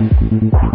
Gracias.